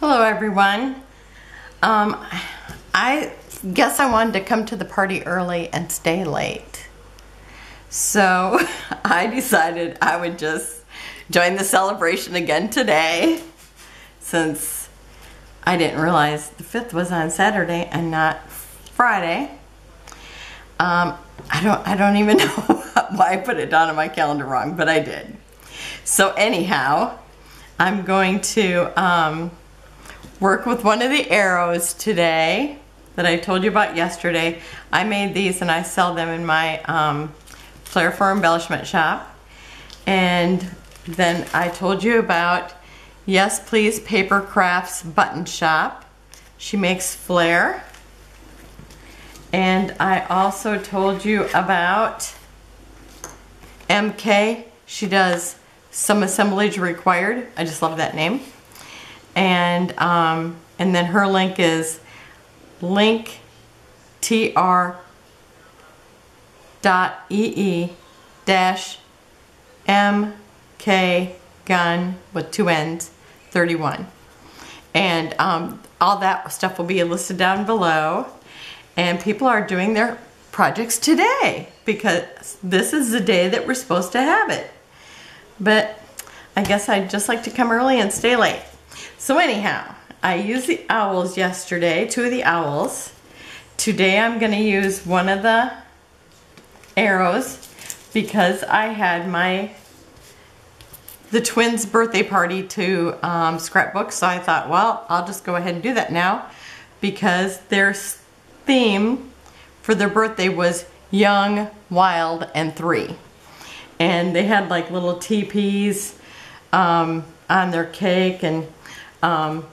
Hello everyone. Um, I guess I wanted to come to the party early and stay late. So I decided I would just join the celebration again today since I didn't realize the 5th was on Saturday and not Friday. Um, I don't I don't even know why I put it down on my calendar wrong, but I did. So anyhow, I'm going to um, work with one of the arrows today that I told you about yesterday. I made these and I sell them in my um, Flair for Embellishment shop. And then I told you about Yes Please Paper Crafts Button Shop. She makes Flair. And I also told you about MK. She does some assemblage required. I just love that name. And um, and then her link is link tr dot ee dash mk gun with two ends 31 and um, all that stuff will be listed down below. And people are doing their projects today because this is the day that we're supposed to have it. But I guess I'd just like to come early and stay late so anyhow I used the owls yesterday two of the owls. Today I'm going to use one of the arrows because I had my the twins birthday party to um, scrapbook so I thought well I'll just go ahead and do that now because their theme for their birthday was young wild and three. And they had like little teepees um, on their cake and um,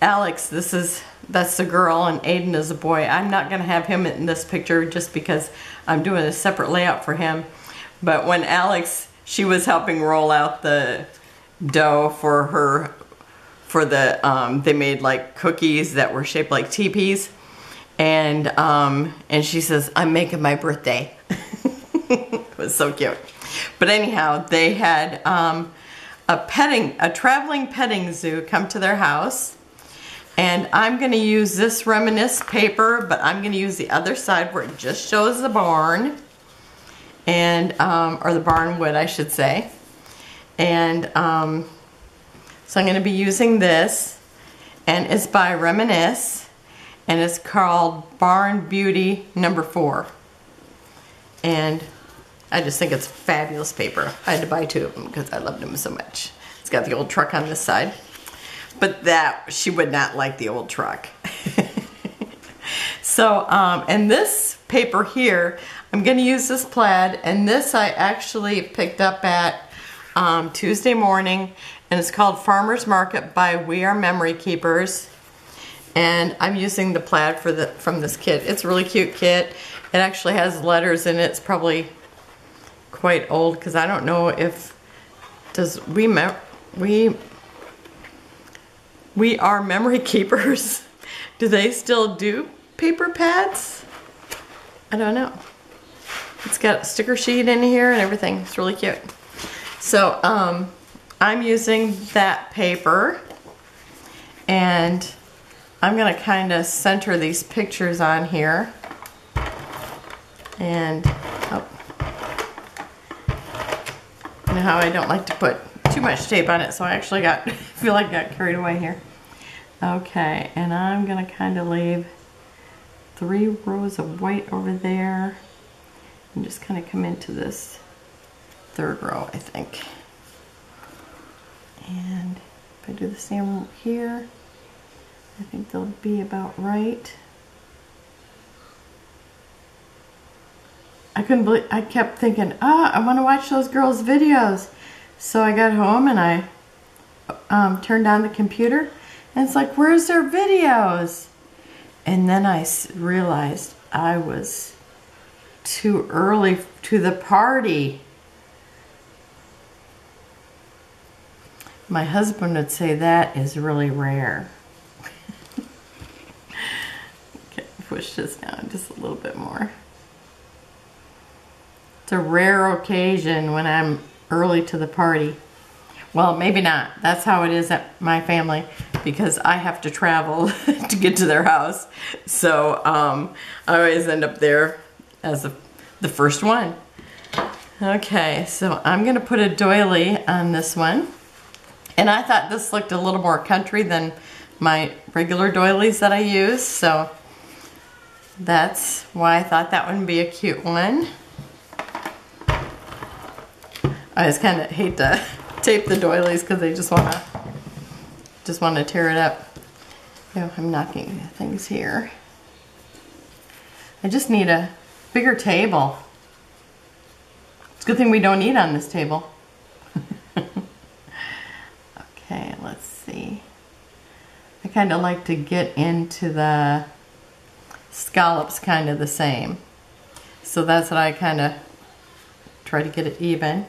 Alex this is that's the girl and Aiden is a boy. I'm not gonna have him in this picture just because I'm doing a separate layout for him. But when Alex she was helping roll out the dough for her for the um, they made like cookies that were shaped like teepees. And um, and she says I'm making my birthday. It was so cute. But anyhow they had um, a petting a traveling petting zoo come to their house. And I'm going to use this reminisce paper but I'm going to use the other side where it just shows the barn. And um, or the barn wood I should say. And um, so I'm going to be using this. And it's by Reminisce. And it's called Barn Beauty number four. And I just think it's fabulous paper I had to buy two of them because I loved them so much it's got the old truck on this side but that she would not like the old truck so um, and this paper here I'm going to use this plaid and this I actually picked up at um, Tuesday morning and it's called Farmer's Market by We R Memory Keepers and I'm using the plaid for the from this kit. It's a really cute kit. It actually has letters in it. It's probably quite old because I don't know if does we we we are memory keepers. do they still do paper pads? I don't know. It's got a sticker sheet in here and everything. It's really cute. So um, I'm using that paper and I'm going to kind of center these pictures on here. And oh, you know how I don't like to put too much tape on it, so I actually got feel like I got carried away here. Okay, and I'm to kind of leave three rows of white over there and just kind of come into this third row, I think. And if I do the same here, I think they'll be about right. I couldn't believe, I kept thinking, ah, oh, I want to watch those girls' videos. So I got home and I um, turned on the computer and it's like, where's their videos? And then I realized I was too early to the party. My husband would say that is really rare. okay, push this down just a little bit more. It's a rare occasion when I'm early to the party. Well, maybe not. That's how it is at my family. because I have to travel to get to their house. So um, I always end up there as the, the first one. Okay, so I'm gonna put a doily on this one. And I thought this looked a little more country than my regular doilies that I use, so that's why I thought that would be a cute one. I just kind of hate to tape the doilies because they just want to just want to tear it up. Know, I'm knocking things here. I just need a bigger table. It's a good thing we don't eat on this table. okay, let's see. I kind of like to get into the scallops kind of the same. So that's what I kind of try to get it even.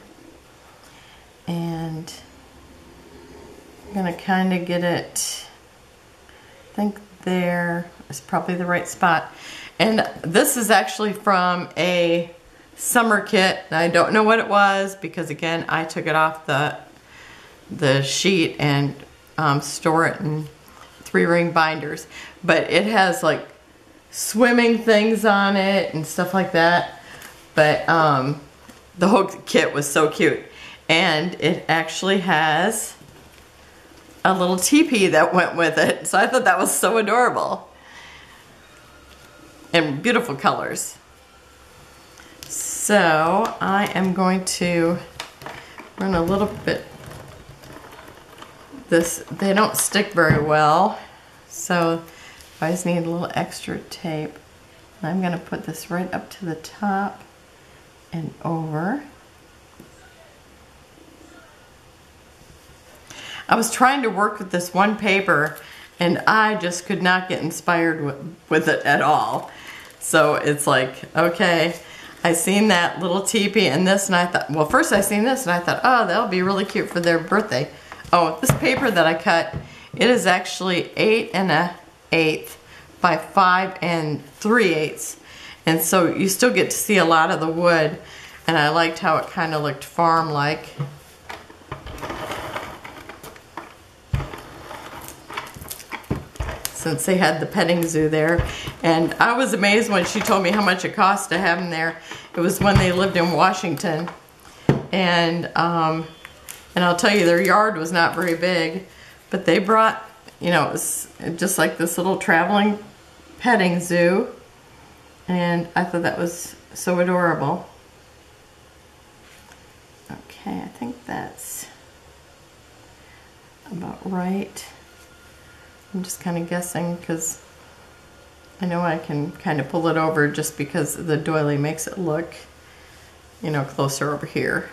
And I'm going to kind of get it, I think there is probably the right spot. And this is actually from a summer kit. I don't know what it was because again, I took it off the the sheet and um, store it in three ring binders. But it has like swimming things on it and stuff like that. But um, the whole kit was so cute. And it actually has a little teepee that went with it. So I thought that was so adorable. And beautiful colors. So I am going to run a little bit this they don't stick very well so I just need a little extra tape. And I'm going to put this right up to the top and over. I was trying to work with this one paper and I just could not get inspired with, with it at all. So it's like, okay, I seen that little teepee and this and I thought, well first I seen this and I thought, oh that'll be really cute for their birthday. Oh, this paper that I cut, it is actually eight and a eighth by five and three eighths. And so you still get to see a lot of the wood. And I liked how it kind of looked farm-like. Since they had the petting zoo there. And I was amazed when she told me how much it cost to have them there. It was when they lived in Washington. And, um, and I'll tell you, their yard was not very big. But they brought you know, it was just like this little traveling petting zoo. And I thought that was so adorable. Okay, I think that's about right. I'm just kind of guessing because I know I can kind of pull it over just because the doily makes it look, you know, closer over here.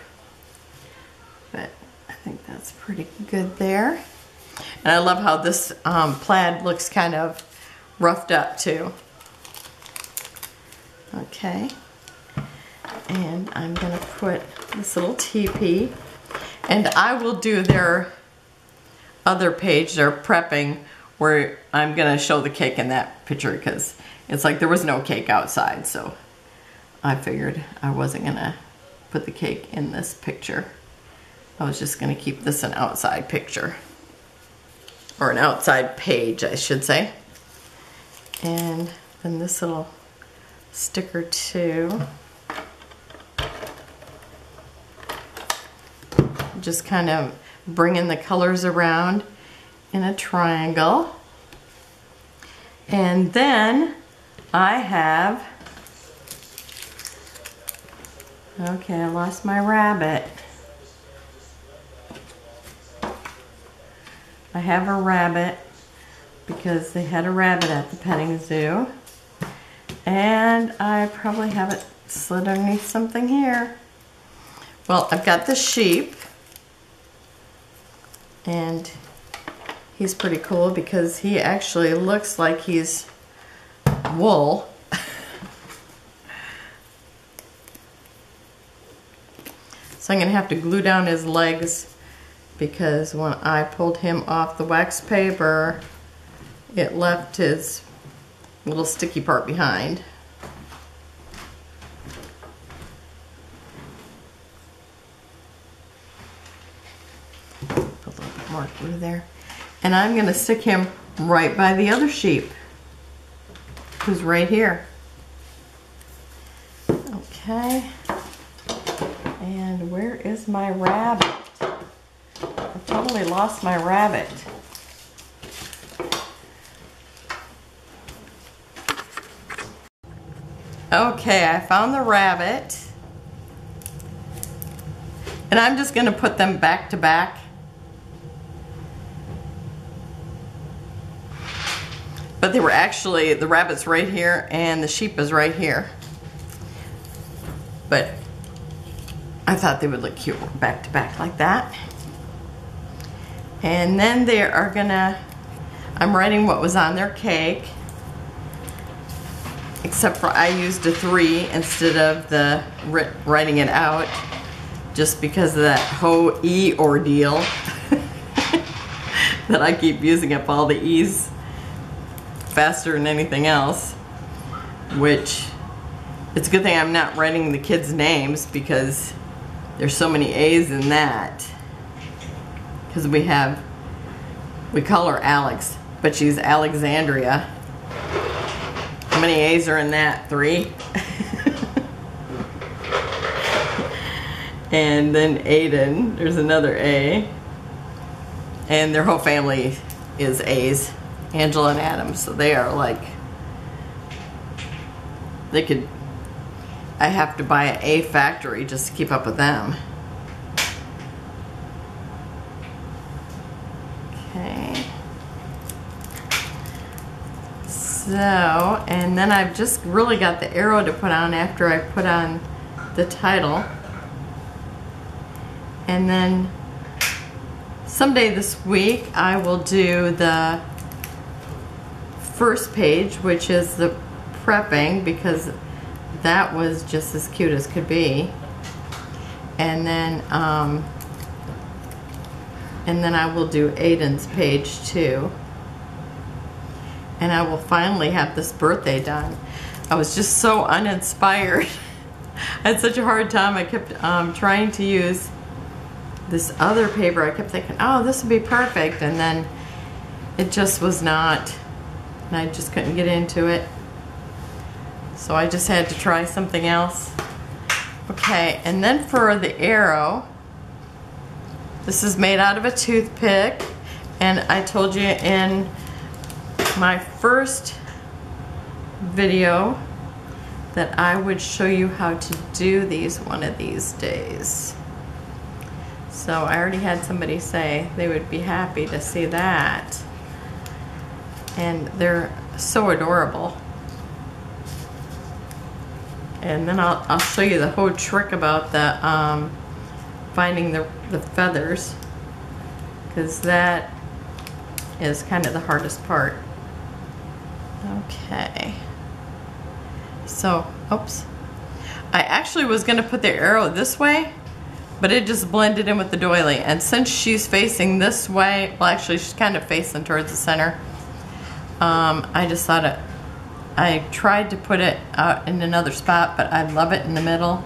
But I think that's pretty good there. And I love how this um, plaid looks kind of roughed up too. Okay. And I'm to put this little teepee. And I will do their other page, their prepping, where I'm going to show the cake in that picture because it's like there was no cake outside. So I figured I wasn't going to put the cake in this picture. I was just going to keep this an outside picture or an outside page, I should say. And then this little sticker too. Just kind of bringing the colors around in a triangle. And then I have, okay, I lost my rabbit. I have a rabbit because they had a rabbit at the petting zoo. And I probably have it slid underneath something here. Well, I've got the sheep. And he's pretty cool because he actually looks like he's wool. so I'm going to have to glue down his legs because when I pulled him off the wax paper, it left his little sticky part behind. Put a little bit more glue there. And I'm gonna stick him right by the other sheep, who's right here. Okay. And where is my rabbit? I totally lost my rabbit. Okay, I found the rabbit. And I'm just gonna put them back to back. But they were actually, the rabbit's right here and the sheep is right here. But I thought they would look cute back to back like that. And then they are gonna, I'm writing what was on their cake except for I used a three instead of the writing it out just because of that whole E ordeal that I keep using up all the E's faster than anything else which it's a good thing I'm not writing the kids names because there's so many A's in that because we have we call her Alex but she's Alexandria how many A's are in that? Three? and then Aiden, there's another A. And their whole family is A's, Angela and Adam. So they are like, they could, I have to buy A factory just to keep up with them. Okay. So, and then I've just really got the arrow to put on after I put on the title. And then someday this week I will do the first page, which is the prepping, because that was just as cute as could be. And then, um, and then I will do Aiden's page too and I will finally have this birthday done. I was just so uninspired. I had such a hard time. I kept um, trying to use this other paper. I kept thinking, oh, this would be perfect. And then it just was not. And I just couldn't get into it. So I just had to try something else. Okay, and then for the arrow, this is made out of a toothpick. And I told you in my first video that I would show you how to do these one of these days. So I already had somebody say they would be happy to see that. And they're so adorable. And then I'll, I'll show you the whole trick about the um, finding the, the feathers because that is kind of the hardest part. Okay. So, oops. I actually was going to put the arrow this way, but it just blended in with the doily. And since she's facing this way, well actually she's kind of facing towards the center, um, I just thought it, I tried to put it out in another spot, but I love it in the middle.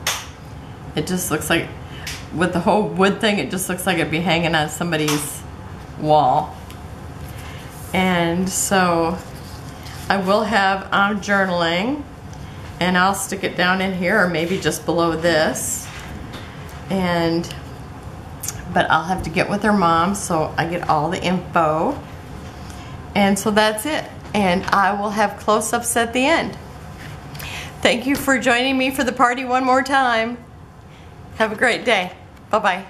It just looks like, with the whole wood thing, it just looks like it'd be hanging on somebody's wall. And so I will have um, journaling and I'll stick it down in here or maybe just below this and but I'll have to get with her mom so I get all the info and so that's it. And I will have close-ups at the end. Thank you for joining me for the party one more time. Have a great day. Bye bye